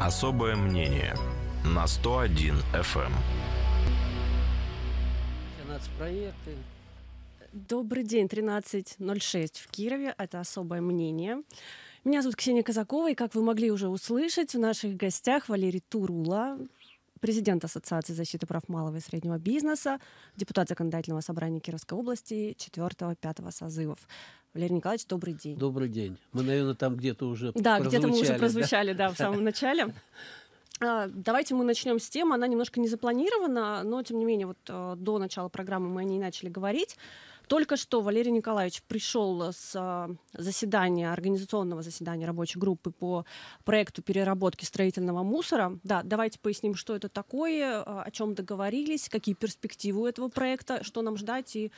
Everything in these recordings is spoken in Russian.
Особое мнение на 101 FM. Нацпроекты. Добрый день, 13.06 в Кирове. Это «Особое мнение». Меня зовут Ксения Казакова, и, как вы могли уже услышать, в наших гостях Валерий Турула, президент Ассоциации защиты прав малого и среднего бизнеса, депутат Законодательного собрания Кировской области 4-5 созывов. Валерий Николаевич, добрый день. Добрый день. Мы, наверное, там где-то уже Да, где-то мы уже прозвучали, прозвучали, да, в самом начале. А, Давайте мы начнем с темы. Она немножко не запланирована, но тем не менее вот э, до начала программы мы о ней начали говорить. Только что Валерий Николаевич пришел с э, заседания, организационного заседания рабочей группы по проекту переработки строительного мусора. Да, давайте поясним, что это такое, э, о чем договорились, какие перспективы у этого проекта, что нам ждать и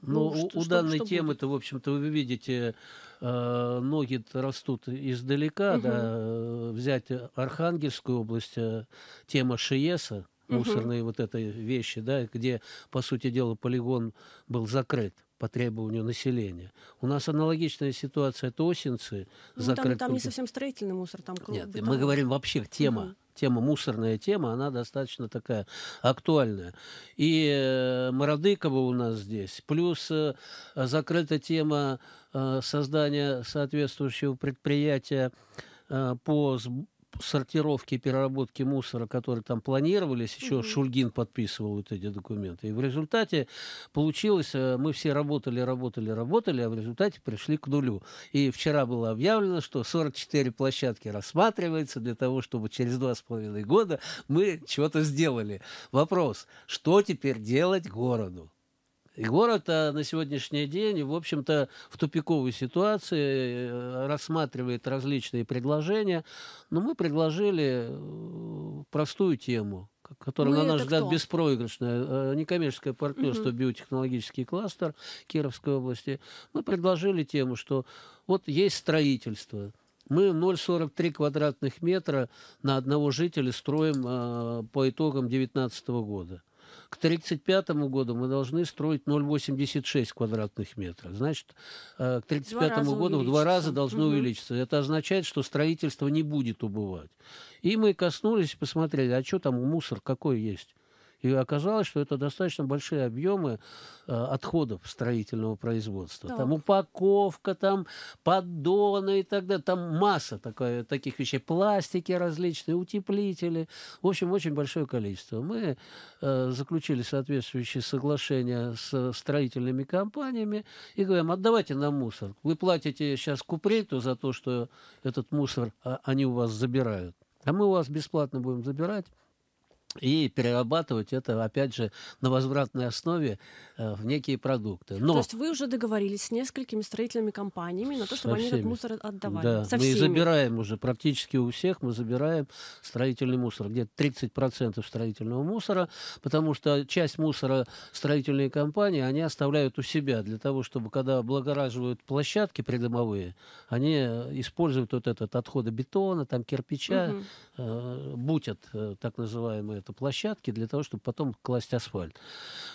Ну, Ну, у- что- у, что- данной темы-то, в общем-то, вы видите, э, ноги растут издалека. Мгм. Да, э, взять Архангельскую область, э, тема ШИЕСа, Мусорные вот это вещи, да, где, по сути дела, полигон был закрыт по требованию населения. У нас аналогичная ситуация, это Осинцы, Ну, там, закрыт там не совсем строительный мусор, там кру- Нет, мы бетон. говорим вообще тема. Мгм. Тема, мусорная тема, она достаточно такая актуальная. И э, Мародыкова у нас здесь. Плюс э, закрыта тема э, создания соответствующего предприятия по сортировке и переработке мусора, которые там планировались, еще Мгм. Шульгин подписывал вот эти документы. И в результате получилось, э, мы все работали, работали, работали, а в результате пришли к нулю. И вчера было объявлено, что 44 площадки рассматривается для того, чтобы через два с половиной года мы чего-то сделали. Вопрос, что теперь делать городу? И город а, на сегодняшний день, в общем-то, в тупиковой ситуации э, рассматривает различные предложения. Но мы предложили э, простую тему, которая, Мы на наш взгляд, кто? беспроигрышная. Э, Некоммерческое партнерство Мгм. «Биотехнологический кластер» Кировской области. Мы предложили тему, что вот есть строительство, мы 0,43 квадратных метра на одного жителя строим э, по итогам 2019 года. К 1935 году мы должны строить 0,86 квадратных метров. Значит, э, к 1935 раза году в два раза должно Мгм. увеличиться. Это означает, что строительство не будет убывать. И мы коснулись, посмотрели, а что там мусор какой есть. И оказалось, что это достаточно большие объемы э, отходов строительного производства. Там Так. упаковка, там поддоны и так далее. Там масса такая, таких вещей. Пластики различные, утеплители. В общем, очень большое количество. Мы э, заключили соответствующие соглашения с строительными компаниями и говорим, отдавайте нам мусор. Вы платите сейчас купрейту за то, что этот мусор а, они у вас забирают. А мы у вас бесплатно будем забирать и перерабатывать это, опять же, на возвратной основе э, в некие продукты. Но То есть вы уже договорились с несколькими строительными компаниями на то, чтобы они этот мусор отдавали? Да, Со мы всеми? забираем уже практически у всех, мы забираем строительный мусор. Где-то 30% строительного мусора, потому что часть мусора строительные компании, они оставляют у себя для того, чтобы когда облагораживают площадки придомовые, они э, используют вот этот отходы бетона, там кирпича, Мгм. э, бутят э, так называемые это площадки для того, чтобы потом класть асфальт.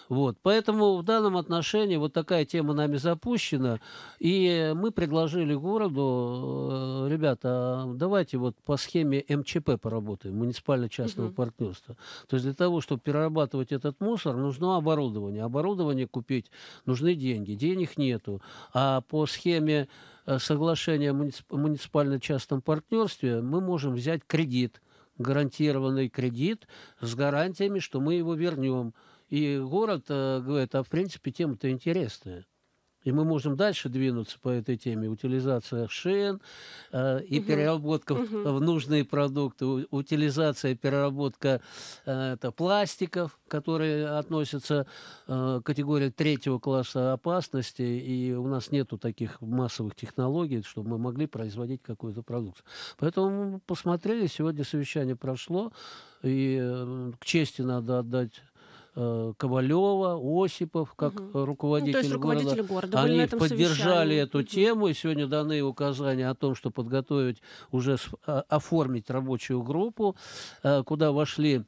Вот. Поэтому в данном отношении вот такая тема нами запущена, и мы предложили городу, э, ребята, а давайте вот по схеме МЧП поработаем, муниципально-частного Мгм. партнерства. То есть для того, чтобы перерабатывать этот мусор, нужно оборудование. Оборудование купить нужны деньги, денег нету. А по схеме э, соглашения о муници- муниципально-частном партнерстве мы можем взять кредит, гарантированный кредит с гарантиями, что мы его вернем. И город э, говорит, а в принципе тема-то интересная. И мы можем дальше двинуться по этой теме. Утилизация шин э, и Мгм. переработка в- Мгм. в нужные продукты, утилизация, переработка э, это пластиков, которые относятся э, к категории третьего класса опасности. И у нас нету таких массовых технологий, чтобы мы могли производить какую-то продукцию. Поэтому мы посмотрели, сегодня совещание прошло, и э, к чести надо отдать Ковалева, Осипов, как Мгм. э, Ну, руководитель, то есть города. руководители города были Они поддержали совещании. эту тему, и сегодня даны указания о том, что подготовить, уже а, оформить рабочую группу, э, куда вошли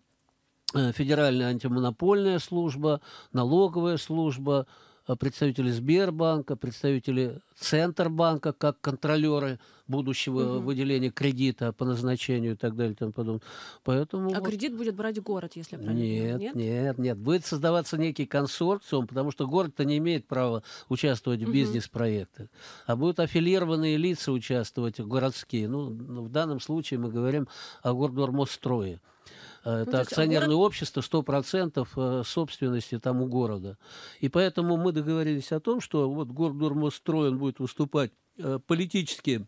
э, Федеральная антимонопольная служба, налоговая служба, э, представители Сбербанка, представители Центробанка как контролеры будущего Мгм. выделения кредита по назначению и так далее и тому подобное. Поэтому А вот- кредит будет брать город, если правильно понимаю, нет, нет, нет, Будет создаваться некий консорциум, потому что город-то не имеет права участвовать в Мгм. бизнес-проектах. А будут аффилированные лица участвовать, городские. Ну, ну, в данном случае мы говорим о Гордормострое. Э, Это Ну, то есть, а акционерное общество, 100% э, собственности там у города. И поэтому мы договорились о том, что вот Гордормострой он будет выступать э, политически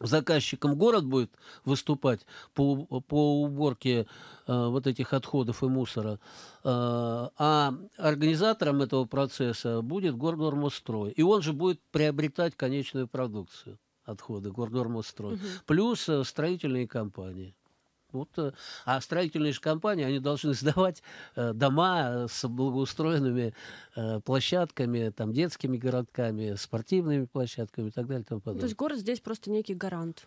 заказчиком город будет выступать по, по уборке э, вот этих отходов и мусора, э, а организатором этого процесса будет Гордормострой. И он же будет приобретать конечную продукцию отходы Гордормострой. Мгм. Плюс э, строительные компании. Вот, а строительные же компании, они должны сдавать э, дома с благоустроенными э, площадками, там, детскими городками, спортивными площадками и так далее и тому Ну, подобное. То есть город здесь просто некий гарант.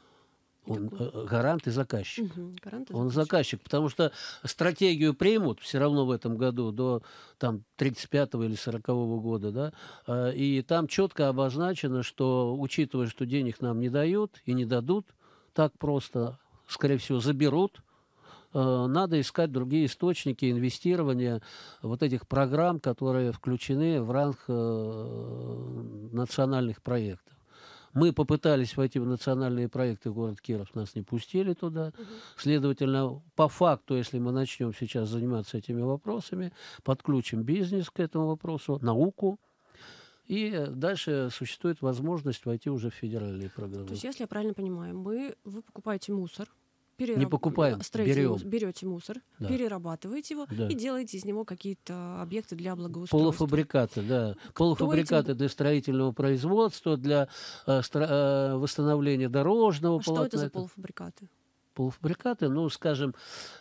Он Такой. э, гарант и заказчик. Мгм, гарант и Он заказчик. заказчик, потому что стратегию примут все равно в этом году до там 35 или 40 года, да, и там четко обозначено, что учитывая, что денег нам не дают и не дадут так просто, скорее всего, заберут, э, надо искать другие источники инвестирования вот этих программ, которые включены в ранг э, национальных проектов. Мы попытались войти в национальные проекты, город Киров нас не пустили туда. Следовательно, по факту, если мы начнем сейчас заниматься этими вопросами, подключим бизнес к этому вопросу, науку, и дальше существует возможность войти уже в федеральные программы. То есть, если я правильно понимаю, мы, вы покупаете мусор, Не покупаем, берем. берете мусор, Да. перерабатываете его Да. и делаете из него какие-то объекты для благоустройства. Полуфабрикаты, да. Полуфабрикаты для строительного производства, для э, стро- э, восстановления дорожного А что полотна. это за полуфабрикаты? Полуфабрикаты, ну, скажем,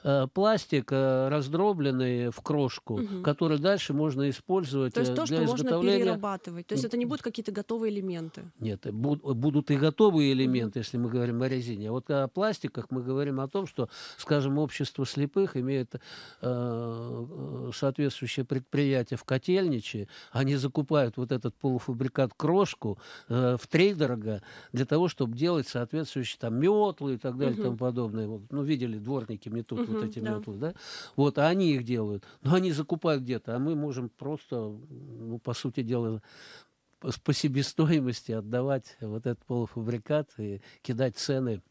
э, пластик э, раздробленный в крошку, Мгм. который дальше можно использовать То есть э, то, для что можно изготовления... перерабатывать. То есть это не будут какие-то готовые элементы. Нет, буд- будут и готовые элементы, если мы говорим о резине. А вот о пластиках мы говорим о том, что, скажем, общество слепых имеет э, соответствующее предприятие в Котельниче. Они закупают вот этот полуфабрикат крошку э, в трейдорога для того, чтобы делать соответствующие там метлы и так далее и Мгм. тому подобное. Вот, ну, видели дворники метут вот Мгм, эти да. метлы, да? Вот, а они их делают. Но они закупают где-то, а мы можем просто, ну, по сути дела, по себестоимости отдавать вот этот полуфабрикат и кидать цены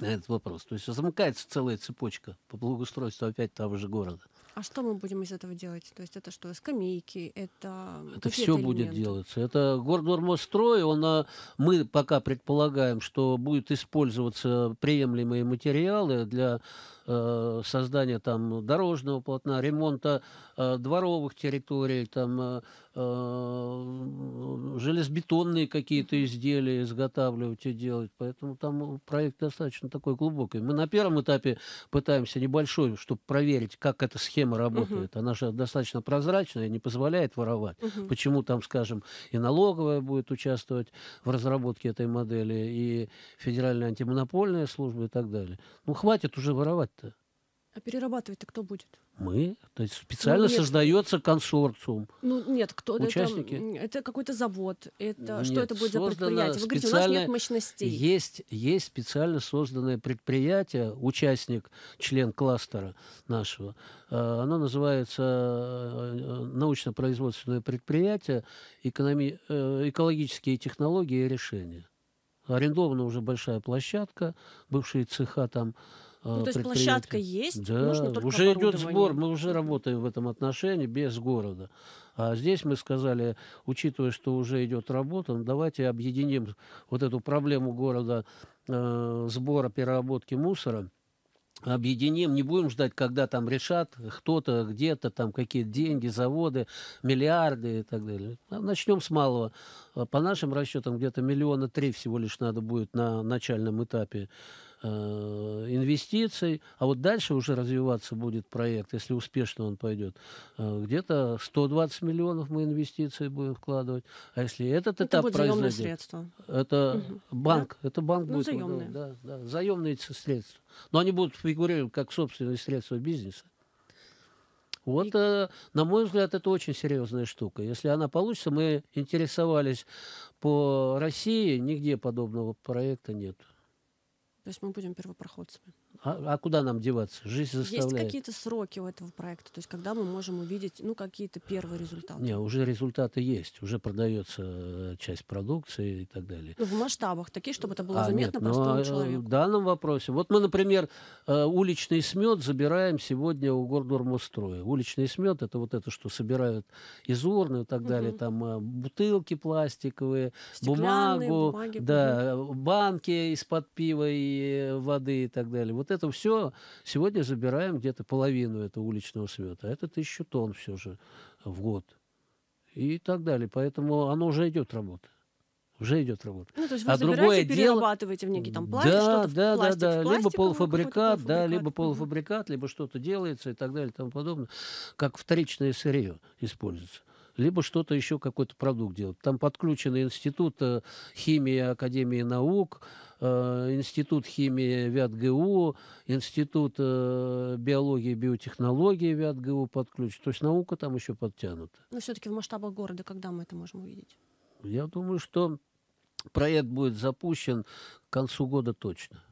на этот вопрос. То есть замыкается целая цепочка по благоустройству опять того же города. А что мы будем из этого делать? То есть это что, скамейки, это Это все будет элементы? делаться. Это Гордормострой, он, а, мы пока предполагаем, что будет использоваться приемлемые материалы для создания там дорожного полотна, ремонта э, дворовых территорий, там э, э, железобетонные какие-то изделия изготавливать и делать. Поэтому там проект достаточно такой глубокий. Мы на первом этапе пытаемся небольшой, чтобы проверить, как эта схема работает. Она же достаточно прозрачная, не позволяет воровать. Почему там, скажем, и налоговая будет участвовать в разработке этой модели, и Федеральная антимонопольная служба и так далее. Ну, хватит уже воровать-то. А перерабатывать-то кто будет? Мы. То есть специально нет. создается консорциум. Ну нет, кто Участники? это? Это какой-то завод. Это что Нет, это будет за предприятие? Вы говорите, у нас нет мощностей. Есть, есть специально созданное предприятие, участник, член кластера нашего. Э, Оно называется э, научно-производственное предприятие экономи- э, «Экологические технологии и решения». Арендована уже большая площадка, бывшие цеха там. Э, Ну, то есть предприятия. площадка есть, Да, нужно только уже идет сбор, мы уже работаем в этом отношении без города. А здесь мы сказали, учитывая, что уже идет работа, ну, давайте объединим вот эту проблему города э, сбора, переработки мусора, объединим, не будем ждать, когда там решат кто-то, где-то, там какие-то деньги, заводы, миллиарды и так далее. Начнем с малого. А По нашим расчетам, где-то миллиона три всего лишь надо будет на начальном этапе э, инвестиций, а вот дальше уже развиваться будет проект, если успешно он пойдет. Э, Где-то 120 миллионов мы инвестиции будем вкладывать. А если этот Это этап будет заемное произойдет, средство. это Мгм. банк, это банк Ну, будет заемные. да, да, заемные средства. Но они будут фигурировать как собственные средства бизнеса. Вот, э, на мой взгляд, это очень серьезная штука. Если она получится, мы интересовались по России, нигде подобного проекта нет. То есть мы будем первопроходцами. А, а куда нам деваться? Жизнь заставляет. Есть какие-то сроки у этого проекта? То есть когда мы можем увидеть ну, какие-то первые результаты? Не, уже результаты есть. Уже продается э, часть продукции и так далее. Ну, в масштабах такие, чтобы это было А, заметно нет, но простому э, человеку. в данном вопросе. Вот мы, например, э, уличный смет забираем сегодня у Гордормостроя. Уличный смет это вот это, что собирают из урны и так далее. Мгм. Там бутылки пластиковые, Стеклянные, бумагу, бумаги, да, банки из-под пива и воды и так далее. Вот это все сегодня забираем где-то половину этого уличного смета. А это тысячу тонн все же в год. И так далее. Поэтому оно уже идет работа. Уже идет работа. Ну, то есть вы А забираете другое дело- перерабатываете в некий там пластик, да, что-то в да, пластик, да, в да, либо пластиковый полуфабрикат, да, либо полуфабрикат, либо что-то делается и так далее и тому подобное, как вторичное сырье используется. Либо что-то еще, какой-то продукт делать. Там подключены Институт э, химии Академии наук, Институт химии ВятГУ, Институт э, биологии и биотехнологии ВятГУ подключен. То есть наука там еще подтянута. Но все-таки в масштабах города, когда мы это можем увидеть? Я думаю, что проект будет запущен к концу года точно.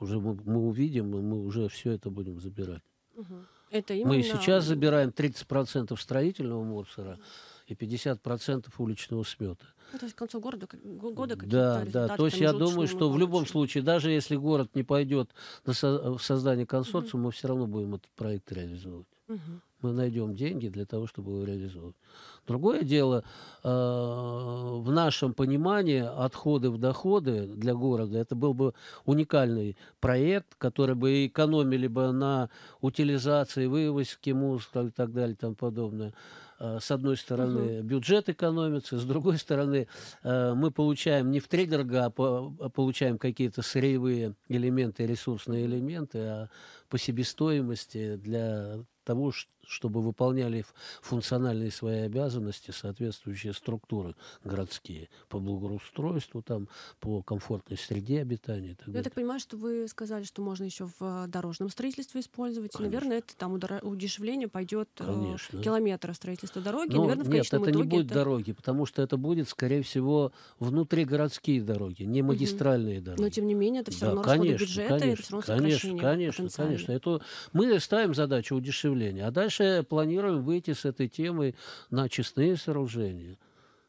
Уже мы, мы увидим, и мы уже все это будем забирать. Мгм. Это именно... Мы сейчас забираем 30% строительного мусора и 50% уличного смета. Ну, то есть к концу города, года какие-то Да, да. То есть я думаю, что в любом случае, даже если город не пойдет на со- в создание консорциума, мы все равно будем этот проект реализовывать. Мгм. мы найдем деньги для того, чтобы его реализовать. Другое дело, э, в нашем понимании отходы в доходы для города, это был бы уникальный проект, который бы экономили бы на утилизации, вывозке мусора и так далее и тому подобное. Э, С одной стороны, бюджет экономится, с другой стороны, э, мы получаем не в три дорога, а а получаем какие-то сырьевые элементы, ресурсные элементы, а по себестоимости для того, ш- чтобы выполняли функциональные свои обязанности соответствующие структуры городские по благоустройству, там, по комфортной среде обитания и так Я далее. так понимаю, что вы сказали, что можно еще в э, дорожном строительстве использовать. И, наверное, это там удешевление пойдет э, Конечно. километра строительства дороги. и, Но наверное, в нет, это итоге не будет это- дороги, потому что это будет, скорее всего, внутригородские дороги, не магистральные дороги. Но, тем не менее, это все Да, равно расходы конечно, бюджета, и это конечно, все равно конечно, конечно, конечно. Это мы ставим задачу удешевления, а дальше планируем выйти с этой темой на честные сооружения.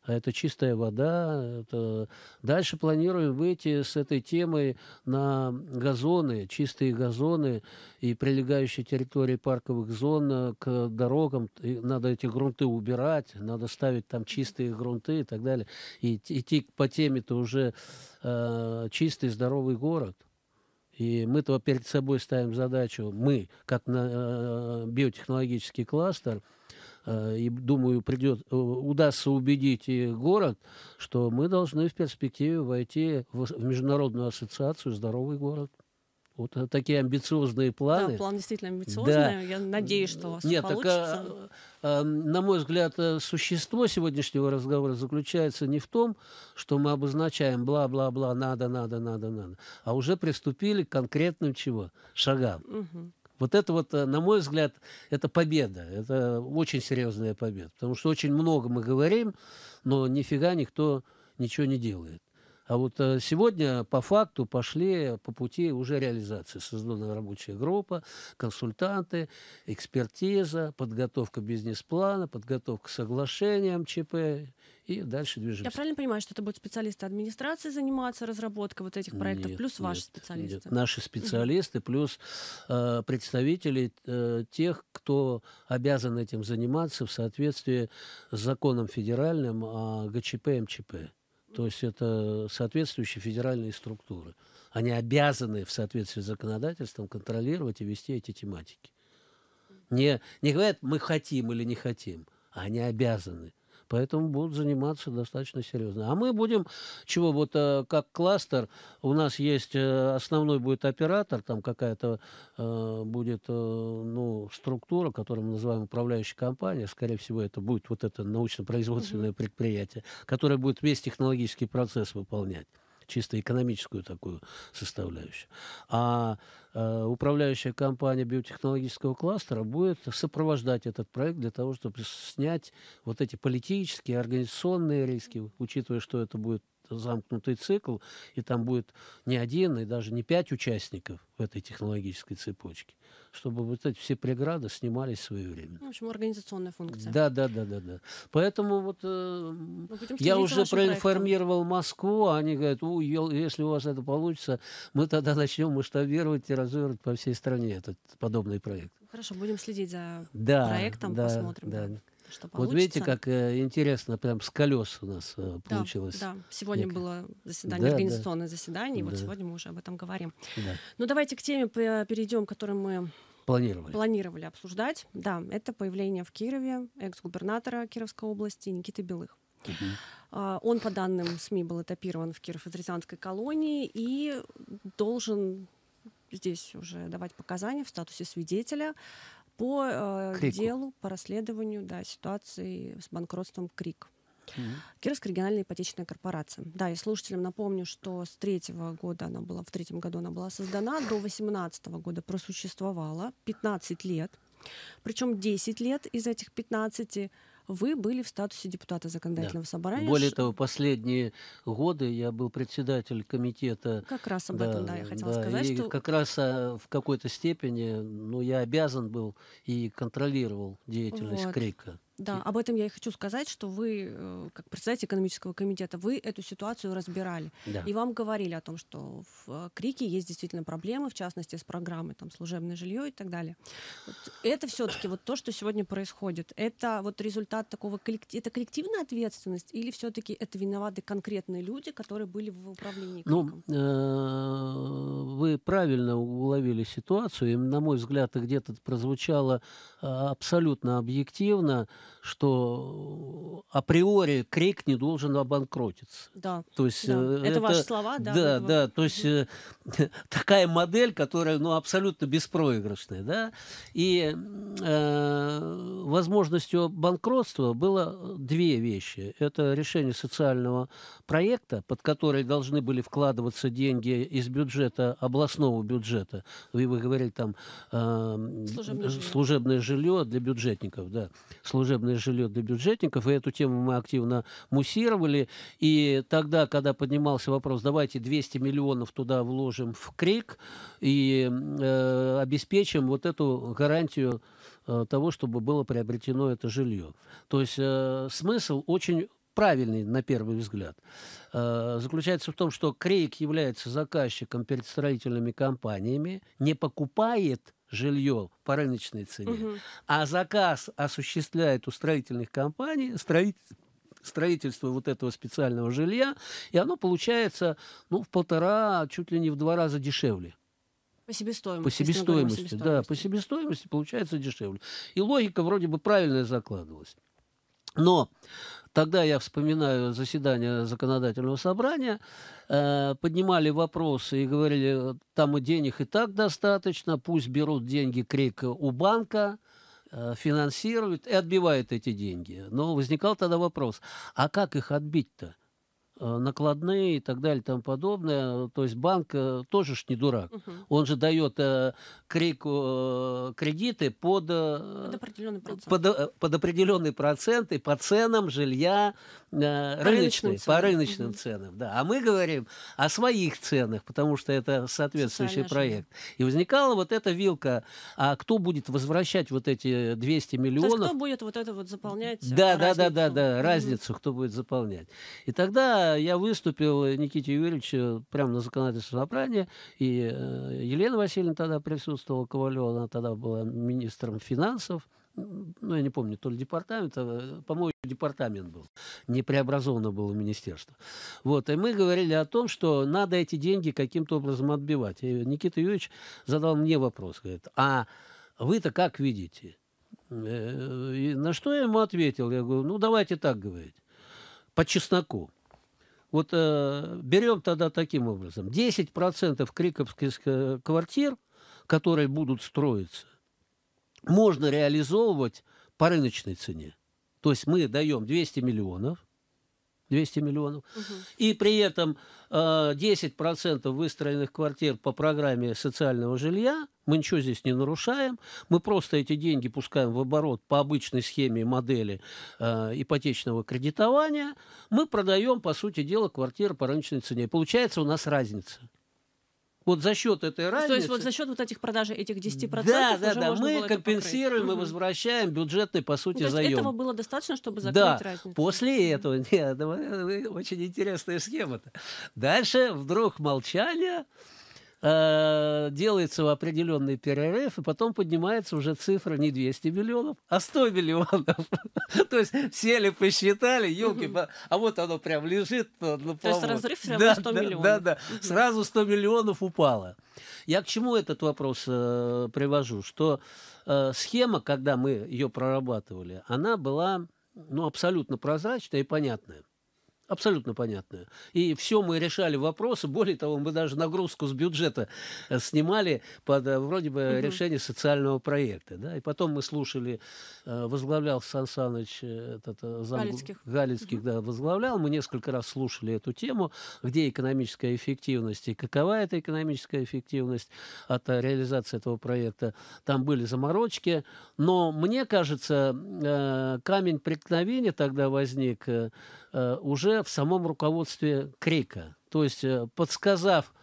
А это чистая вода. Это... Дальше планируем выйти с этой темой на газоны, чистые газоны и прилегающие территории парковых зон к дорогам. И надо эти грунты убирать, надо ставить там чистые грунты и так далее. И идти по теме-то уже э, чистый, здоровый город. И мы-то перед собой ставим задачу, мы, как на, э, биотехнологический кластер, э, и думаю, придет, э, удастся убедить и город, что мы должны в перспективе войти в, в международную ассоциацию «Здоровый город». Вот э, такие амбициозные планы. Да, план действительно амбициозный. Я надеюсь, что у вас Нет, так, получится. а, а, на мой взгляд, э, существо сегодняшнего разговора заключается не в том, что мы обозначаем бла-бла-бла, надо, надо, надо, надо, а уже приступили к конкретным чего? Шагам. Мгм. Вот это вот, э, на мой взгляд, это победа. Это очень серьезная победа. Потому что очень много мы говорим, но нифига никто ничего не делает. А вот э, сегодня по факту пошли по пути уже реализации. Создана рабочая группа, консультанты, экспертиза, подготовка бизнес-плана, подготовка к соглашениям ЧП и дальше Я движемся. правильно понимаю, что это будут специалисты администрации заниматься разработкой вот этих проектов, Нет, плюс ваши нет, специалисты? нет. Наши специалисты, плюс э, представители э, тех, кто обязан этим заниматься в соответствии с законом федеральным о ГЧП МЧП. То есть это соответствующие федеральные структуры. Они обязаны в соответствии с законодательством контролировать и вести эти тематики. Не, не говорят, мы хотим или не хотим, а они обязаны. Поэтому будут заниматься достаточно серьезно. А мы будем, чего, вот э, как кластер, у нас есть э, основной будет оператор, там какая-то э, будет э, ну, структура, которую мы называем управляющая компания, скорее всего, это будет вот это научно-производственное предприятие, которое будет весь технологический процесс выполнять. Чисто экономическую такую составляющую. А э, управляющая компания биотехнологического кластера будет сопровождать этот проект для того, чтобы снять вот эти политические, организационные риски, учитывая, что это будет замкнутый цикл, и там будет не один, и даже не пять участников в этой технологической цепочке, чтобы вот эти все преграды снимались своевременно. В общем, организационная функция. Да, да, да, да, да. Поэтому вот э, я уже проинформировал проектом. Москву, а они говорят, у, если у вас это получится, мы тогда начнем масштабировать и развивать по всей стране этот подобный проект. Хорошо, будем следить за да, проектом, да, посмотрим. Да что получится. Вот видите, как э, интересно, прям с колес у нас э, получилось. Да, да. сегодня некое. было заседание, да, организационное да. заседание, и да. вот сегодня мы уже об этом говорим. Да. Ну давайте к теме перейдем, которую мы планировали. планировали обсуждать. Да, это появление в Кирове экс-губернатора Кировской области Никиты Белых. Угу. Он, по данным СМИ, был этапирован в Кирово-Федерацианской колонии и должен здесь уже давать показания в статусе свидетеля по э, делу, по расследованию да, ситуации с банкротством КРИК. Mm-hmm. Кировская региональная ипотечная корпорация. Да, и слушателям напомню, что с третьего года она была, в третьем году она была создана, до 18 года просуществовала 15 лет. Причем 10 лет из этих 15 вы были в статусе депутата законодательного да. собрания. Более того, последние годы я был председатель комитета. Как раз об да, этом, да, я хотела да, сказать. И что... как раз а, в какой-то степени, ну, я обязан был и контролировал деятельность вот. КРИКа. Да, об этом я и хочу сказать, что вы, э, как председатель экономического комитета, вы эту ситуацию разбирали. Да. И вам говорили о том, что в э, Крике есть действительно проблемы, в частности, с программой там, служебное жилье и так далее. Вот это все-таки вот то, что сегодня происходит. Это вот результат такого коллектива, это коллективная ответственность или все-таки это виноваты конкретные люди, которые были в управлении ну, Криком? Ну, вы правильно уловили ситуацию, и, на мой взгляд, где-то прозвучало абсолютно объективно что априори крик не должен обанкротиться. Да. То есть да. Это, это ваши слова, да? Да, да. То есть э, такая модель, которая ну, абсолютно беспроигрышная, да. И э, возможностью банкротства было две вещи. Это решение социального проекта, под который должны были вкладываться деньги из бюджета областного бюджета. Вы, вы говорили там э, служебное, жилье. служебное жилье для бюджетников, да, служебное служебное жилье для бюджетников, и эту тему мы активно муссировали. И тогда, когда поднимался вопрос, давайте 200 миллионов туда вложим в КРИК и э, обеспечим вот эту гарантию э, того, чтобы было приобретено это жилье. То есть э, смысл очень правильный на первый взгляд, э, заключается в том, что Крейк является заказчиком перед строительными компаниями, не покупает жилье по рыночной цене, угу. а заказ осуществляет у строительных компаний строитель строительство вот этого специального жилья, и оно получается ну, в полтора, чуть ли не в два раза дешевле. По себестоимости. По себестоимости, себестоимости, да, по себестоимости получается дешевле. И логика вроде бы правильная закладывалась. Но тогда я вспоминаю заседание законодательного собрания, э, поднимали вопросы и говорили, там и денег и так достаточно, пусть берут деньги крик у банка, э, финансируют и отбивают эти деньги. Но возникал тогда вопрос, а как их отбить-то? Э, накладные и так далее и тому подобное. То есть банк э, тоже ж не дурак. Угу. Он же дает э, крику кредиты под, под, определенный процент. Под, под определенные проценты по ценам жилья э, рыночной, по рыночным угу. ценам. Да. А мы говорим о своих ценах, потому что это соответствующий проект. И возникала вот эта вилка, а кто будет возвращать вот эти 200 миллионов? То есть кто будет вот это вот заполнять? Да, да, да, да, да, разницу, кто будет заполнять. И тогда я выступил Никите Юрьевичу прямо на законодательном собрании, и э, Елена Васильевна тогда присутствовала, Ковалева, она тогда была министром финансов, ну, я не помню, то ли департамент, а, по-моему, департамент был, не преобразовано было министерство. Вот, и мы говорили о том, что надо эти деньги каким-то образом отбивать. И Никита Юрьевич задал мне вопрос, говорит, а вы-то как видите? Э, и на что я ему ответил? Я говорю, ну, давайте так говорить, по чесноку. Вот э, берем тогда таким образом. 10% криковских э, квартир, которые будут строиться, можно реализовывать по рыночной цене. То есть мы даем 200 миллионов, 200 миллионов. И при этом э, 10% выстроенных квартир по программе социального жилья, мы ничего здесь не нарушаем, мы просто эти деньги пускаем в оборот по обычной схеме модели э, ипотечного кредитования, мы продаем, по сути дела, квартиры по рыночной цене. Получается у нас разница. Вот за счет этой разницы... То есть вот за счет вот этих продажи этих 10% Да, да, да, мы компенсируем покрыть. и возвращаем бюджетный, по Ну, сути, то есть заем. этого было достаточно, чтобы закрыть Да, разницу? после этого, нет, да, э, очень интересная схема-то. Дальше вдруг молчание, э, делается в определенный перерыв, и потом поднимается уже цифра не 200 миллионов, а 100 миллионов. То есть сели, посчитали, елки, а вот оно прям лежит То есть разрыв всё равно Да, 100 да, миллионов. Да, да, сразу 100 миллионов упало. Я к чему этот вопрос э, привожу? Что э, схема, когда мы ее прорабатывали, она была ну, абсолютно прозрачная и понятная. Абсолютно понятная. И все мы решали вопросы. Более того, мы даже нагрузку с бюджета э, снимали под э, вроде бы Мгм. решение социального проекта. Да? И потом мы слушали, э, возглавлял Сан Саныч, этот, зам- Галицких. Галицких, да, возглавлял. Мы несколько раз слушали эту тему, где экономическая эффективность и какова эта экономическая эффективность от реализации этого проекта. Там были заморочки. Но мне кажется, камень преткновения тогда возник уже в самом руководстве Крика. То есть, э, подсказав,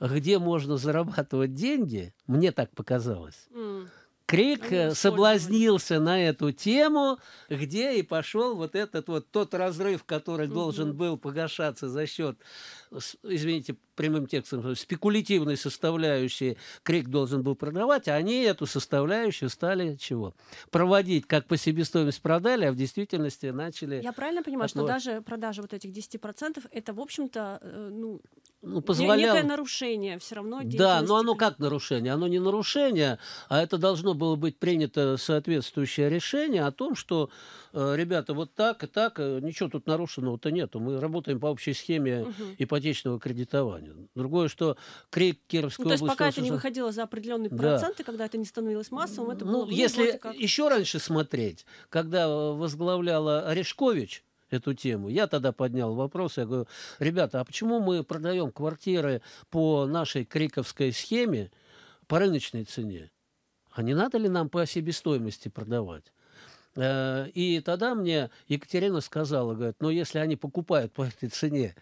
где можно зарабатывать деньги, мне так показалось, М. Крик э, соблазнился на эту тему, где и пошел вот этот вот тот разрыв, который должен был погашаться за счет, извините, прямым текстом, спекулятивной составляющей Крик должен был продавать, а они эту составляющую стали чего? Проводить, как по себестоимости продали, а в действительности начали Я правильно понимаю, что Одно- даже продажа вот этих 10% это, в общем-то, э, ну, ну, позволял... некое нарушение все равно Да, но оно Крика. как нарушение? Оно не нарушение, а это должно было быть принято соответствующее решение о том, что, э, ребята, вот так и так, э, ничего тут нарушенного-то нету. Мы работаем по общей схеме Мгм. ипотечного кредитования. Другое, что Крик Кировской Ну, то есть области... пока это не выходило за определенные Да. проценты, когда это не становилось массовым, это было Ну, ну, если как. еще раньше смотреть, когда э, возглавляла Орешкович эту тему, я тогда поднял вопрос, я говорю, ребята, а почему мы продаем квартиры по нашей криковской схеме по рыночной цене? А не надо ли нам по себестоимости продавать? Э, И тогда мне Екатерина сказала, говорит, ну если они покупают по этой цене,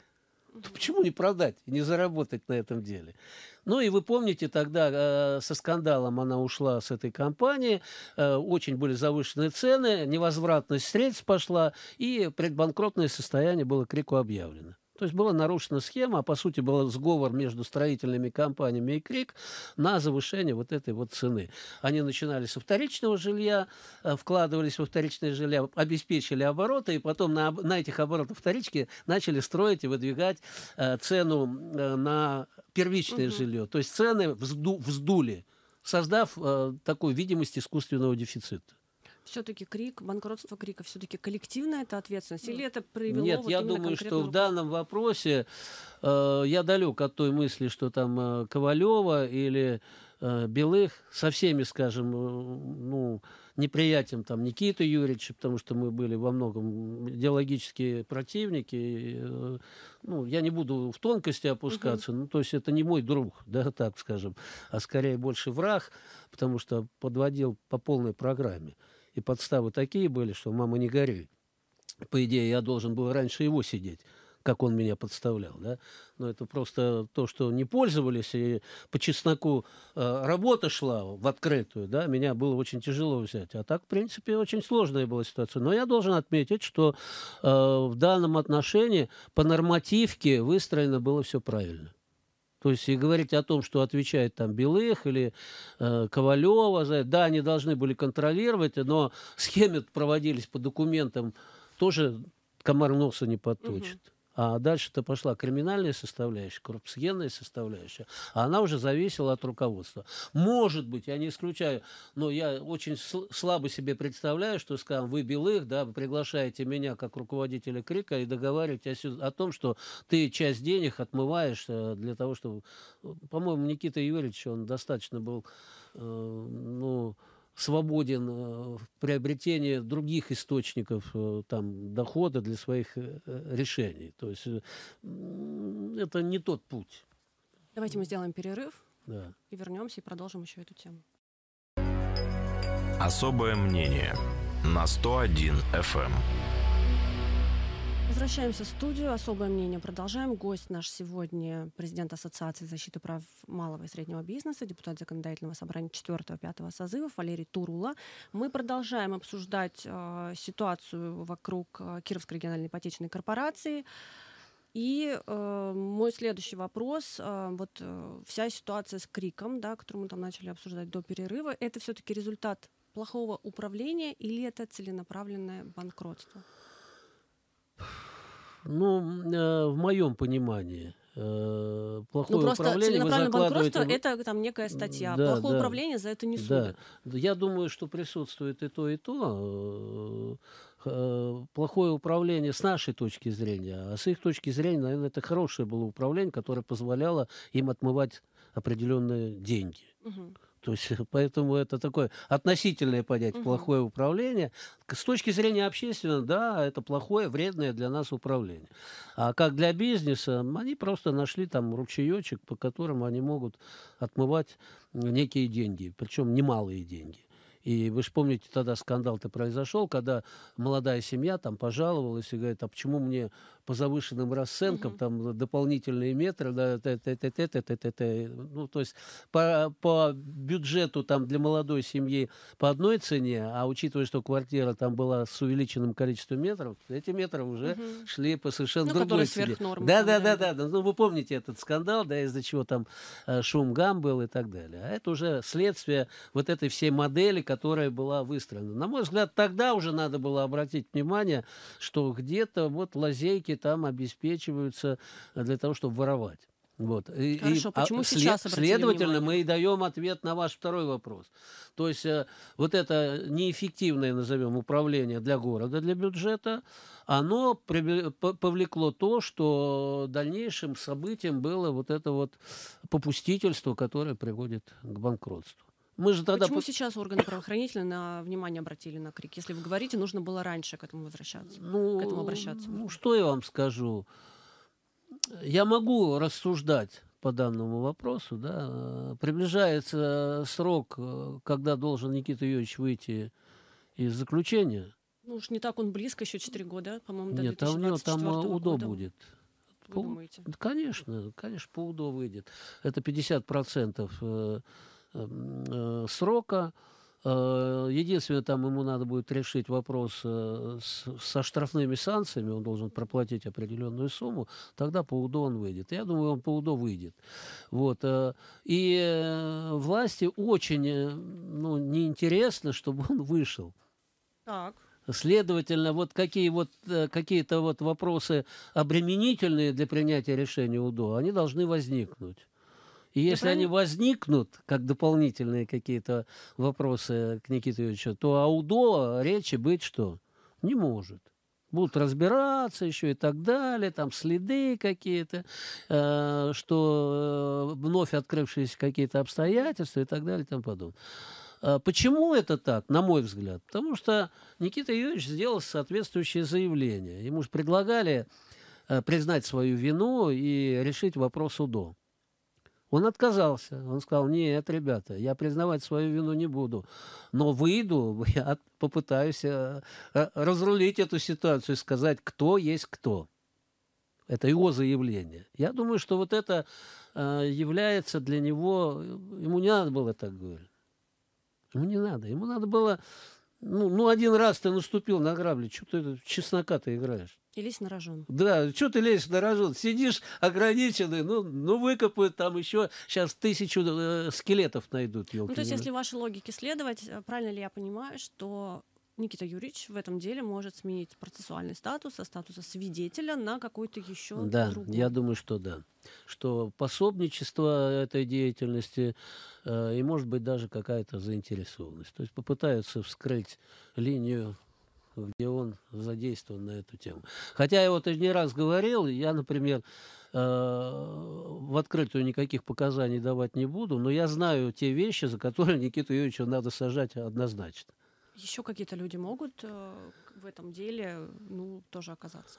то почему не продать и не заработать на этом деле? Ну и вы помните, тогда э, со скандалом она ушла с этой компании, э, очень были завышенные цены, невозвратность средств пошла, и предбанкротное состояние было Крику объявлено. То есть была нарушена схема, а по сути был сговор между строительными компаниями и КРИК на завышение вот этой вот цены. Они начинали со вторичного жилья, э, вкладывались во вторичное жилье, обеспечили обороты, и потом на, на этих оборотах вторички начали строить и выдвигать э, цену э, на первичное Мгм. жилье. То есть цены взду- вздули, создав э, такую видимость искусственного дефицита. Все-таки крик, банкротство крика, все-таки коллективная это ответственность? Или это привело Нет, вот я думаю, что конкретную в данном вопросе э, я далек от той мысли, что там э, Ковалева или э, Белых со всеми, скажем, э, ну, неприятием там Никиты Юрьевича, потому что мы были во многом идеологические противники. и, э, ну, я не буду в тонкости опускаться, ну, то есть это не мой друг, да, так скажем, а скорее больше враг, потому что подводил по полной программе. И подставы такие были, что мама не горюй по идее, я должен был раньше его сидеть, как он меня подставлял, да. Но это просто то, что не пользовались, и по чесноку э, работа шла в открытую, да, меня было очень тяжело взять. А так, в принципе, очень сложная была ситуация. Но я должен отметить, что э, в данном отношении по нормативке выстроено было все правильно. То есть и говорить о том, что отвечает там Белых или э, Ковалева, за это, да, они должны были контролировать, но схемы проводились по документам, тоже комар носа не подточит. А дальше-то пошла криминальная составляющая, коррупционная составляющая, а она уже зависела от руководства. Может быть, я не исключаю, но я очень сл- слабо себе представляю, что, скажем, вы Белых, да, приглашаете меня как руководителя КРИКа и договариваетесь о том, что ты часть денег отмываешь э, для того, чтобы... По-моему, Никита Юрьевич, он достаточно был, э, ну, свободен в приобретении других источников там, дохода для своих решений. То есть это не тот путь. Давайте мы сделаем перерыв да. и вернемся и продолжим еще эту тему. Особое мнение на 101 FM. Возвращаемся в студию. Особое мнение продолжаем. Гость наш сегодня президент Ассоциации защиты прав малого и среднего бизнеса, депутат законодательного собрания 4-5 созыва Валерий Турула. Мы продолжаем обсуждать э, ситуацию вокруг э, Кировской региональной ипотечной корпорации. И э, мой следующий вопрос, э, вот э, вся ситуация с Криком, да, которую мы там начали обсуждать до перерыва, это все-таки результат плохого управления или это целенаправленное банкротство? Ну, э, в моем понимании, э, плохое ну, просто управление целенаправленное закладываете... банкротство это там некая статья. Да, Плохое да, управление за это не судят. Да. Я думаю, что присутствует и то, и то. Э, плохое управление с нашей точки зрения, а с их точки зрения, наверное, это хорошее было управление, которое позволяло им отмывать определенные деньги. Угу. То есть, поэтому это такое относительное понятие, угу. плохое управление. С точки зрения общественного, да, это плохое, вредное для нас управление. А как для бизнеса, они просто нашли там ручеечек, по которому они могут отмывать некие деньги, причем немалые деньги. И вы же помните, тогда скандал-то произошел, когда молодая семья там пожаловалась и говорит, а почему мне по завышенным расценкам, угу. там дополнительные метры, да, т -т -т -т -т -т -т. ну, то есть по, по бюджету там для молодой семьи по одной цене, а учитывая, что квартира там была с увеличенным количеством метров, эти метры уже угу. шли по совершенно ну, другой цене. Да, да, да, да, да. Ну, вы помните этот скандал, да, из-за чего там э, шум гам был и так далее. А это уже следствие вот этой всей модели, которая была выстроена. На мой взгляд, тогда уже надо было обратить внимание, что где-то вот лазейки там обеспечиваются для того, чтобы воровать. Вот. И, Хорошо, и, почему а, сейчас след, Следовательно, внимание? мы и даем ответ на ваш второй вопрос. То есть э, вот это неэффективное, назовем, управление для города, для бюджета, оно повлекло то, что дальнейшим событием было вот это вот попустительство, которое приводит к банкротству. Мы же тогда... Почему сейчас органы правоохранительные на внимание обратили на крик? Если вы говорите, нужно было раньше к этому возвращаться, ну, к этому обращаться. Ну, что я вам скажу? Я могу рассуждать по данному вопросу, да, приближается срок, когда должен Никита Юрьевич выйти из заключения. Ну уж не так он близко, еще 4 года, по-моему, до Нет, там у него там УДО года. будет. Вы по, думаете? Конечно, конечно, по УДО выйдет. Это 50 процентов Эм, э, срока. Э, единственное, там ему надо будет решить вопрос э, со штрафными санкциями, он должен проплатить определенную сумму, тогда по УДО он выйдет. Я думаю, он по УДО выйдет. Вот. И власти очень ну, неинтересно, чтобы он вышел. Так. Следовательно, вот какие вот какие-то вот вопросы обременительные для принятия решения УДО, они должны возникнуть. И если они возникнут, как дополнительные какие-то вопросы к Никите Юрьевичу, то АУДО речи быть что? Не может будут разбираться еще и так далее, там следы какие-то, э, что э, вновь открывшиеся какие-то обстоятельства и так далее и тому подобное. Э, почему это так, на мой взгляд? Потому что Никита Юрьевич сделал соответствующее заявление. Ему же предлагали э, признать свою вину и решить вопрос судом. Он отказался. Он сказал, нет, ребята, я признавать свою вину не буду. Но выйду, я попытаюсь э, э, разрулить эту ситуацию и сказать, кто есть кто. Это его заявление. Я думаю, что вот это э, является для него... Ему не надо было так говорить. Ему не надо. Ему надо было... Ну, ну один раз ты наступил на грабли, что ты чеснока ты играешь? И лезь на рожон. Да, что ты лезешь на рожон? Сидишь ограниченный, ну, ну выкопают там еще, сейчас тысячу э, скелетов найдут. Ну, то есть, если вашей логике следовать, э, правильно ли я понимаю, что Никита Юрьевич в этом деле может сменить процессуальный статус со статуса свидетеля на какой-то еще Да, другой. я думаю, что да. Что пособничество этой деятельности э, и, может быть, даже какая-то заинтересованность. То есть попытаются вскрыть линию где он задействован на эту тему. Хотя я вот не раз говорил, я, например, э, в открытую никаких показаний давать не буду, но я знаю те вещи, за которые Никиту Юрьевича надо сажать однозначно. Еще какие-то люди могут э, в этом деле ну, тоже оказаться?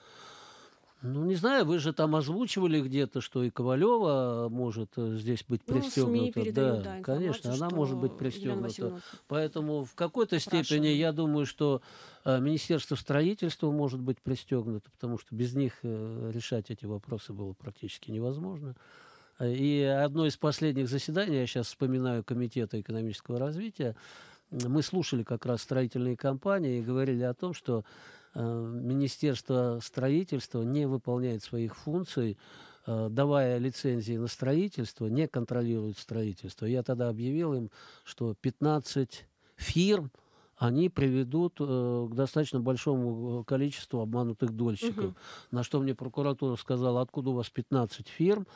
Ну, не знаю, вы же там озвучивали где-то, что и Ковалева может э, здесь быть Ну, СМИ передают, да, да, конечно, она может быть пристегнута. Поэтому в какой-то степени я думаю, что э, Министерство строительства может быть пристегнуто, потому что без них э, решать эти вопросы было практически невозможно. И одно из последних заседаний, я сейчас вспоминаю Комитета экономического развития, мы слушали как раз строительные компании и говорили о том, что Министерство строительства не выполняет своих функций, э, давая лицензии на строительство, не контролирует строительство. Я тогда объявил им, что 15 фирм, они приведут э, к достаточно большому э, количеству обманутых дольщиков. Мгм. На что мне прокуратура сказала, откуда у вас 15 фирм?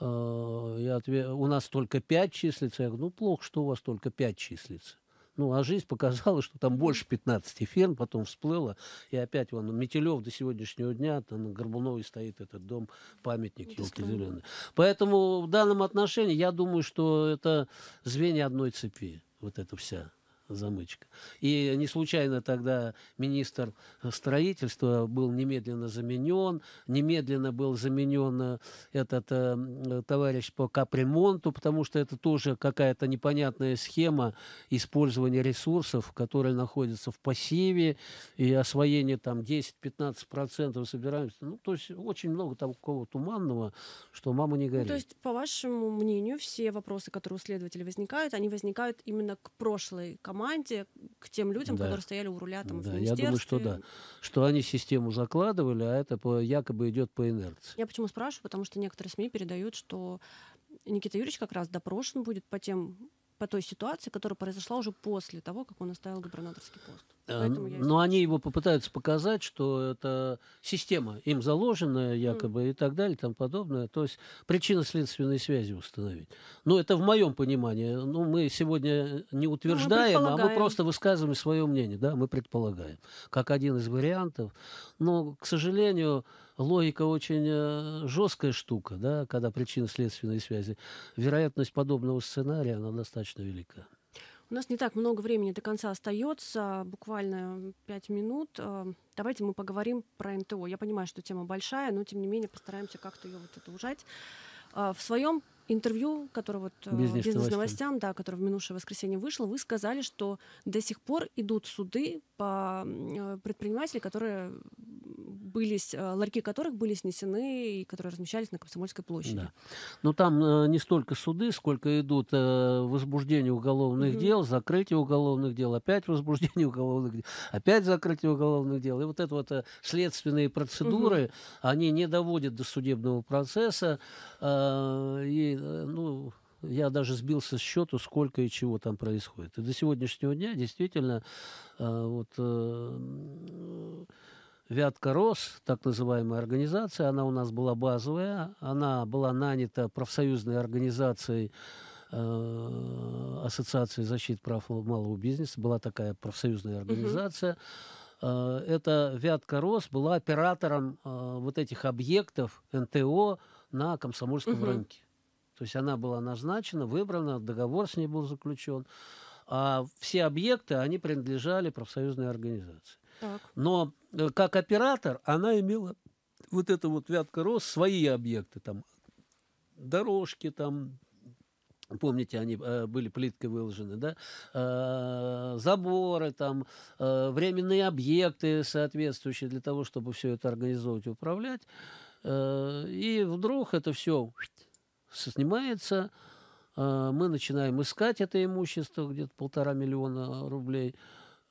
Э, я отве- У нас только 5 числится. Я говорю, ну плохо, что у вас только 5 числится. Ну, а жизнь показала, что там больше 15 фирм, потом всплыло. И опять вон Метелев до сегодняшнего дня, там на Горбуновой стоит этот дом, памятник Это елки зеленые. Поэтому в данном отношении я думаю, что это звенья одной цепи, вот эта вся замычка. И не случайно тогда министр строительства был немедленно заменен, немедленно был заменен э, этот э, товарищ по капремонту, потому что это тоже какая-то непонятная схема использования ресурсов, которые находятся в пассиве, и освоение там 10-15% собираемся. Ну, то есть очень много такого туманного, что мама не Ну, горит. то есть, по вашему мнению, все вопросы, которые у следователей возникают, они возникают именно к прошлой команде, к тем людям, Да. которые стояли у руля там в Да, я министерстве? думаю, что да. Что они систему закладывали, а это по, якобы идет по инерции. Я почему спрашиваю? Потому что некоторые СМИ передают, что Никита Юрьевич как раз допрошен будет по тем по той ситуации, которая произошла уже после того, как он оставил губернаторский пост. Э, Поэтому я и Но они его попытаются показать, что это система им заложенная якобы и так далее и тому подобное. То есть причинно-следственные связи установить. Ну, это в моем понимании. Ну, мы сегодня не утверждаем, а мы предполагаем. просто высказываем свое мнение. Да, мы предполагаем. Как один из вариантов. Но, к сожалению, логика очень жесткая штука, да, когда причинно-следственные связи. Вероятность подобного сценария, она достаточно велика. У нас не так много времени до конца остается, буквально пять минут. Э, Давайте мы поговорим про НТО. Я понимаю, что тема большая, но тем не менее постараемся как-то ее вот это ужать. А, В своем интервью, которое вот э, «Бизнес бизнес-новостям, да, которое в минувшее воскресенье вышло, вы сказали, что до сих пор идут суды по э, предпринимателям, которые были, э, ларьки которых были снесены и которые размещались на Комсомольской площади. Да. Но там э, не столько суды, сколько идут э, возбуждение уголовных Мгм. дел, закрытие уголовных дел, опять возбуждение уголовных дел, опять закрытие уголовных дел. И вот это вот следственные процедуры, они не доводят до судебного процесса. и, ну, я даже сбился с счету, сколько и чего там происходит. И до сегодняшнего дня действительно вот э, м, Вятка Рос, так называемая организация, она у нас была базовая, она была нанята профсоюзной организацией э, Ассоциации защиты прав малого бизнеса, была такая профсоюзная организация. Э, Эта Вятка Рос была оператором э, вот этих объектов НТО на Комсомольском Мгм. рынке. То есть она была назначена, выбрана, договор с ней был заключен. А все объекты, они принадлежали профсоюзной организации. Так. Но э, как оператор она имела вот это вот Вятка Рос свои объекты, там дорожки, там Помните, они э, были плиткой выложены, да? Э, заборы, там, э, временные объекты соответствующие для того, чтобы все это организовывать и управлять. Э, и вдруг это все снимается, э, мы начинаем искать это имущество, где-то полтора миллиона рублей.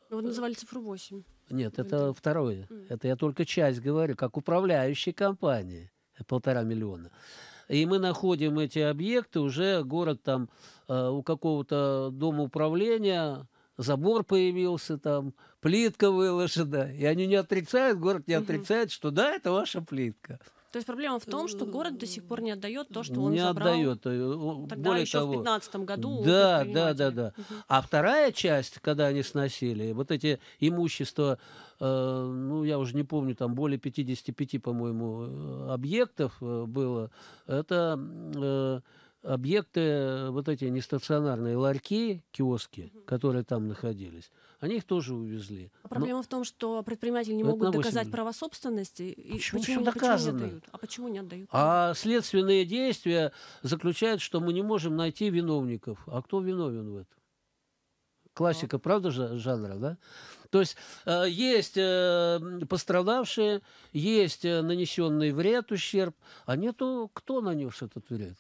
Ну, Вы называли цифру 8. Нет, это это- второе. Это я только часть говорю, как управляющей компании. Полтора миллиона. И мы находим эти объекты, уже город там э, у какого-то дома управления, забор появился там, плитка выложена. И они не отрицают, город не Мгм. отрицает, что да, это ваша плитка. То есть проблема в том, что город до сих пор не отдает то, что он не забрал отдает. э, тогда Более еще того, в 2015 году. Да, да, да, да. А вторая часть, когда они сносили, вот эти имущества, э, ну, я уже не помню, там более 55, по-моему, э, объектов э, было, это э, объекты, э, вот эти нестационарные ларьки, киоски, которые там находились, они их тоже увезли. А Но- проблема в том, что предприниматели не Это могут доказать лет. право собственности. И Почему? почему, Всё почему не отдают? А почему не отдают? А следственные действия заключают, что мы не можем найти виновников. А кто виновен в этом? Классика, правда, жа- жанра, да? То есть э, есть э, пострадавшие, есть э, нанесенный вред, ущерб, а нету, кто нанес этот вред.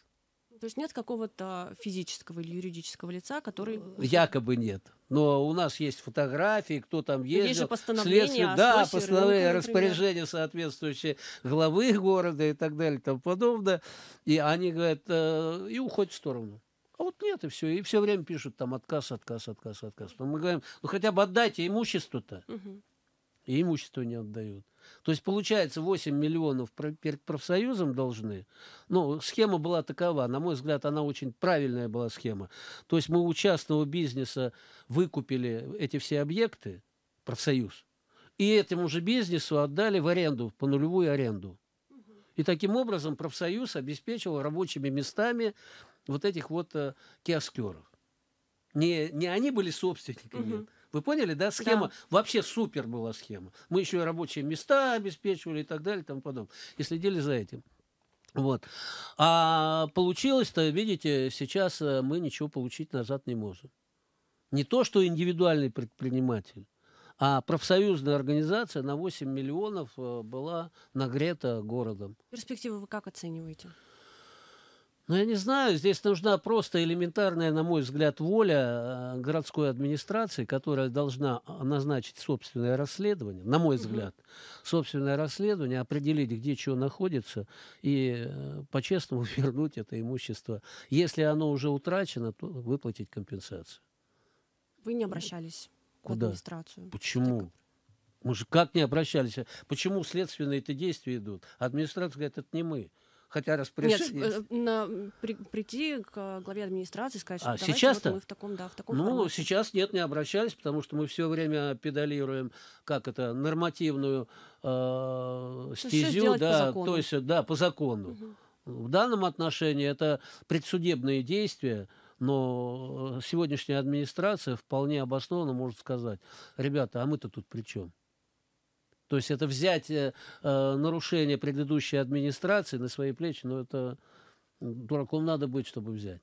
То есть нет какого-то физического или юридического лица, который... Якобы нет. Но у нас есть фотографии, кто там ездил. Есть же постановление следствие- о Да, сносе постановление, рынка, распоряжение соответствующее главы города и так далее и тому подобное. И они говорят, э, и уходят в сторону. А вот нет, и все. И все время пишут там отказ, отказ, отказ, отказ. Но мы говорим, ну хотя бы отдайте имущество-то. Мгм. И имущество не отдают. То есть, получается, 8 миллионов про- перед профсоюзом должны. Ну, схема была такова. На мой взгляд, она очень правильная была схема. То есть, мы у частного бизнеса выкупили эти все объекты, профсоюз, и этому же бизнесу отдали в аренду, по нулевую аренду. И таким образом профсоюз обеспечил рабочими местами вот этих вот э, киоскеров. Не, не они были собственниками. Мгм. Вы поняли, да? Схема Да. вообще супер была схема. Мы еще и рабочие места обеспечивали и так далее и тому подобное. И следили за этим. Вот. А получилось-то, видите, сейчас э, мы ничего получить назад не можем. Не то, что индивидуальный предприниматель, а профсоюзная организация на 8 миллионов э, была нагрета городом. Перспективы вы как оцениваете? Ну, я не знаю, здесь нужна просто элементарная, на мой взгляд, воля э, городской администрации, которая должна назначить собственное расследование, на мой взгляд, собственное расследование, определить, где что находится, и э, по-честному вернуть это имущество. Если оно уже утрачено, то выплатить компенсацию. Вы не обращались в Куда? администрацию? Почему? Мы же как не обращались? Почему следственные эти действия идут? Администрация говорит, это не мы. Хотя Нет, распоряжение... э, на- при- прийти к главе администрации и сказать, что А, сейчас-то? вот мы в таком, да, в таком Ну, формате. сейчас нет, не обращались, потому что мы все время педалируем, как это, нормативную э, стезю, да, то есть, да, по закону. Мгм. В данном отношении это предсудебные действия, но сегодняшняя администрация вполне обоснованно может сказать, ребята, а мы-то тут при чем? То есть это взять э, э, нарушение предыдущей администрации на свои плечи, но это м, дураком надо быть, чтобы взять.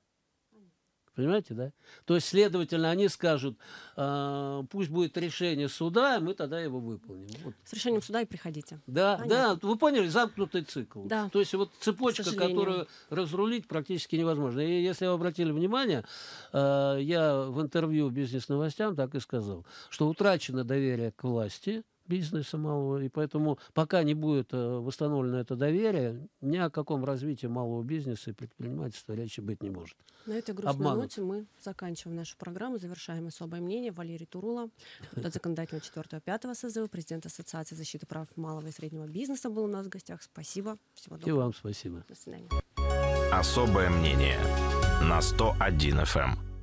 Понимаете, да? То есть, следовательно, они скажут, э, пусть будет решение суда, мы тогда его выполним. Вот. С решением суда и приходите. Да, Понятно. да, вы поняли, замкнутый цикл. Да. То есть вот цепочка, которую разрулить практически невозможно. И если вы обратили внимание, э, я в интервью бизнес-новостям так и сказал, что утрачено доверие к власти бизнеса малого, и поэтому пока не будет э, восстановлено это доверие, ни о каком развитии малого бизнеса и предпринимательства речи быть не может. На этой грустной Обманут. ноте мы заканчиваем нашу программу, завершаем особое мнение. Валерий Турула, депутат законодательного 4-5 созыва, президент Ассоциации защиты прав малого и среднего бизнеса был у нас в гостях. Спасибо. Всего И доброго. вам спасибо. До свидания. Особое мнение на 101 FM.